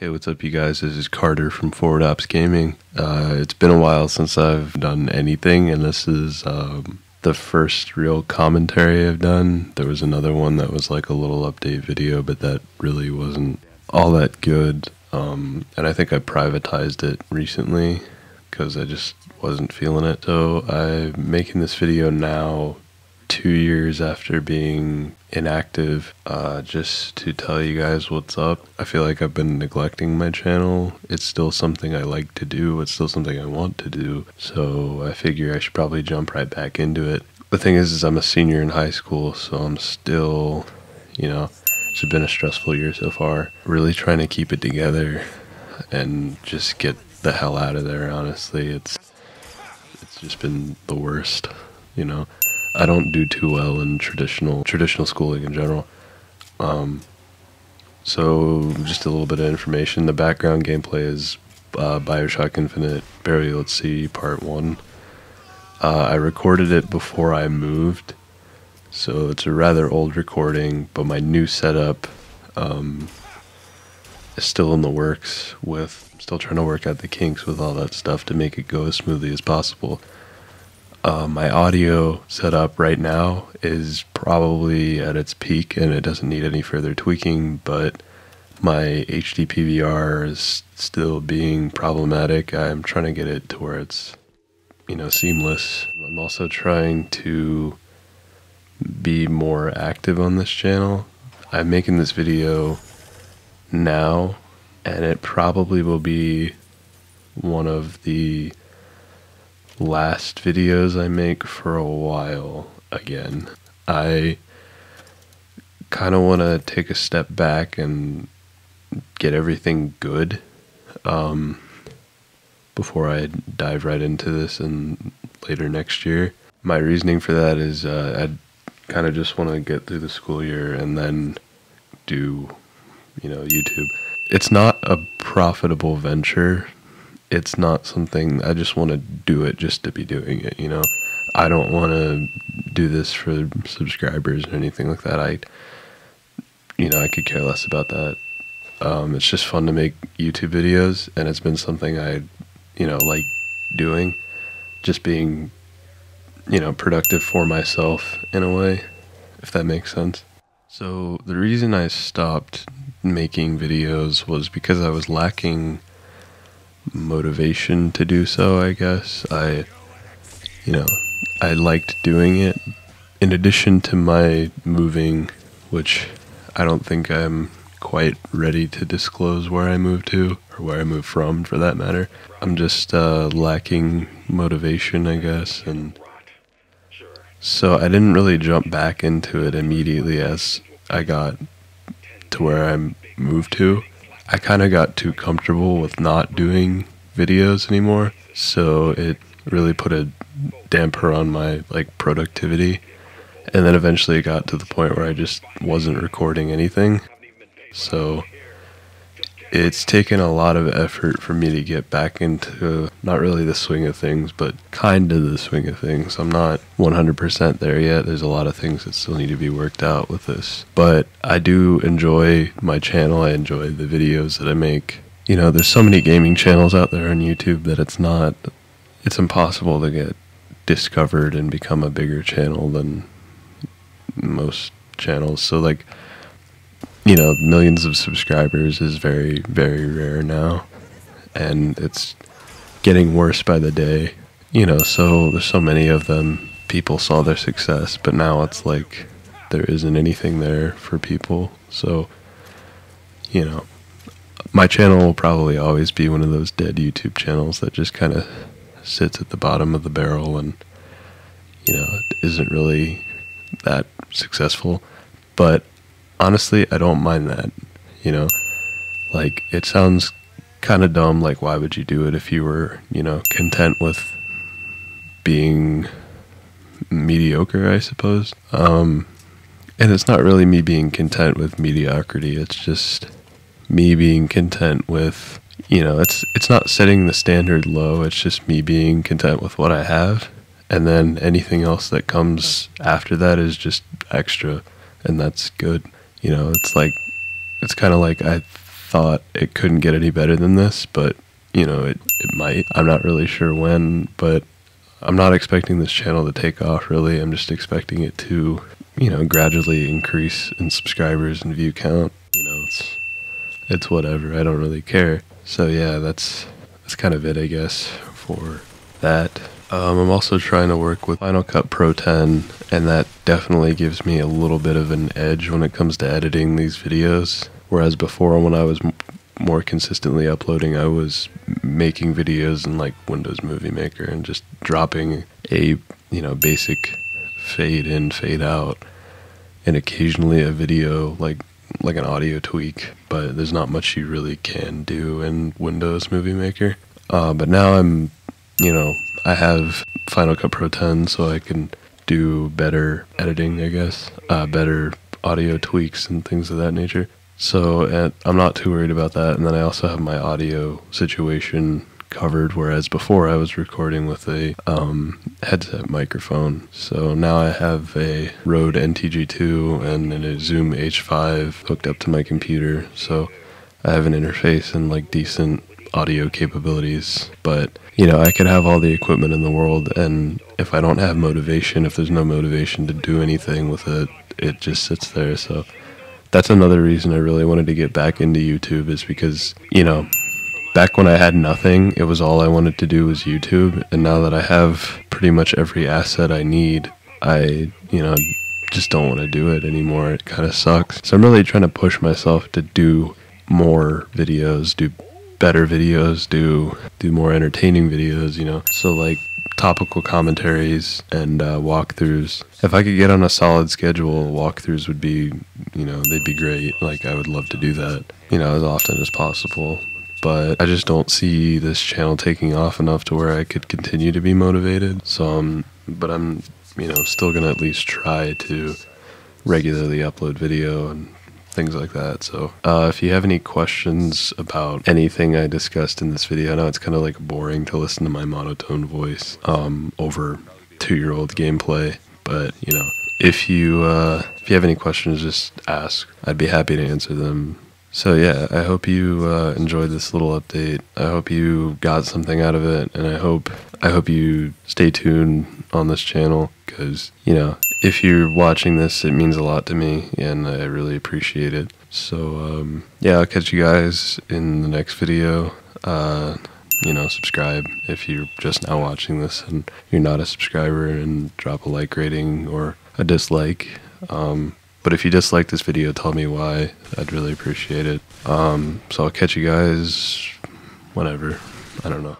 Hey, what's up, you guys? This is Carter from Forward Ops Gaming. Uh, it's been a while since I've done anything, and this is um, the first real commentary I've done. There was another one that was like a little update video, but that really wasn't all that good. Um, and I think I privatized it recently because I just wasn't feeling it. So I'm making this video now two years after being inactive uh, just to tell you guys what's up. I feel like I've been neglecting my channel. It's still something I like to do, it's still something I want to do. So I figure I should probably jump right back into it. The thing is, is I'm a senior in high school, so I'm still, you know, it's been a stressful year so far. Really trying to keep it together and just get the hell out of there, honestly. It's it's just been the worst, you know. I don't do too well in traditional traditional schooling in general. Um, so just a little bit of information. The background gameplay is uh, Bioshock Infinite Burial at Sea Part One. Uh, I recorded it before I moved, so it's a rather old recording. But my new setup um, is still in the works. With still trying to work out the kinks with all that stuff to make it go as smoothly as possible. Uh, my audio setup right now is probably at its peak and it doesn't need any further tweaking, but my HD PVR is still being problematic. I'm trying to get it to where it's, you know, seamless. I'm also trying to be more active on this channel. I'm making this video now, and it probably will be one of the last videos I make for a while again. I kind of want to take a step back and get everything good um, before I dive right into this and later next year. My reasoning for that is uh, I kind of just want to get through the school year and then do, you know, YouTube. It's not a profitable venture it's not something I just want to do it just to be doing it, you know. I don't want to do this for subscribers or anything like that. I you know, I could care less about that. Um, it's just fun to make YouTube videos and it's been something I you know, like doing just being you know, productive for myself in a way, if that makes sense. So, the reason I stopped making videos was because I was lacking motivation to do so, I guess. I, you know, I liked doing it. In addition to my moving, which I don't think I'm quite ready to disclose where I moved to, or where I moved from for that matter. I'm just uh, lacking motivation, I guess, and so I didn't really jump back into it immediately as I got to where I moved to. I kind of got too comfortable with not doing videos anymore, so it really put a damper on my like productivity. And then eventually it got to the point where I just wasn't recording anything. So it's taken a lot of effort for me to get back into not really the swing of things, but kind of the swing of things. I'm not 100% there yet. There's a lot of things that still need to be worked out with this. But I do enjoy my channel. I enjoy the videos that I make. You know, there's so many gaming channels out there on YouTube that it's not, it's impossible to get discovered and become a bigger channel than most channels. So, like, you know, millions of subscribers is very, very rare now. And it's getting worse by the day. You know, so there's so many of them. People saw their success, but now it's like there isn't anything there for people. So, you know, my channel will probably always be one of those dead YouTube channels that just kind of sits at the bottom of the barrel and, you know, isn't really that successful. But honestly, I don't mind that. You know, like it sounds kind of dumb. Like, why would you do it if you were, you know, content with being mediocre? I suppose. Um, and it's not really me being content with mediocrity. It's just me being content with, you know, it's it's not setting the standard low. It's just me being content with what I have, and then anything else that comes after that is just extra, and that's good. You know, it's like it's kind of like I thought it couldn't get any better than this, but you know, it, it might. I'm not really sure when, but I'm not expecting this channel to take off really. I'm just expecting it to, you know, gradually increase in subscribers and view count. You know, it's it's whatever. I don't really care. So yeah, that's that's kind of it, I guess, for that. Um, I'm also trying to work with Final Cut Pro 10, and that definitely gives me a little bit of an edge when it comes to editing these videos. Whereas before, when I was more consistently uploading, I was making videos in like Windows Movie Maker and just dropping a you know basic fade in, fade out, and occasionally a video like like an audio tweak. But there's not much you really can do in Windows Movie Maker. Uh, but now I'm you know I have Final Cut Pro 10, so I can do better editing, I guess, uh, better audio tweaks and things of that nature. So I'm not too worried about that. And then I also have my audio situation covered, whereas before I was recording with a um, headset microphone. So now I have a Rode NTG2 and a Zoom H5 hooked up to my computer. So I have an interface and like decent audio capabilities. But, you know, I could have all the equipment in the world, and if I don't have motivation, if there's no motivation to do anything with it, it just sits there. So that's another reason I really wanted to get back into YouTube is because, you know, back when I had nothing, it was all I wanted to do was YouTube. And now that I have pretty much every asset I need, I, you know, just don't want to do it anymore. It kind of sucks. So I'm really trying to push myself to do more videos, do better videos, do do more entertaining videos, you know. So like topical commentaries and uh, walkthroughs. If I could get on a solid schedule, walkthroughs would be, you know, they'd be great. Like I would love to do that, you know, as often as possible. But I just don't see this channel taking off enough to where I could continue to be motivated. So, um, but I'm, you know, still gonna at least try to regularly upload video and things like that. So, uh, if you have any questions about anything I discussed in this video, I know it's kind of like boring to listen to my monotone voice um, over two-year-old gameplay, but you know, if you uh, if you have any questions, just ask. I'd be happy to answer them. So yeah, I hope you uh, enjoyed this little update. I hope you got something out of it, and I hope I hope you stay tuned on this channel because you know if you're watching this, it means a lot to me, and I really appreciate it. So, um, yeah, I'll catch you guys in the next video. Uh, you know, subscribe if you're just now watching this and you're not a subscriber, and drop a like rating or a dislike. Um, but if you dislike this video, tell me why. I'd really appreciate it. Um, so I'll catch you guys whenever. I don't know.